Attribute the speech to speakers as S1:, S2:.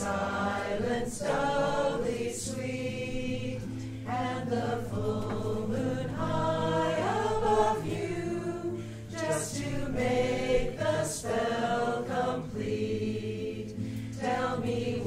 S1: silence dully sweet, and the full moon high above you, just to make the spell complete. Tell me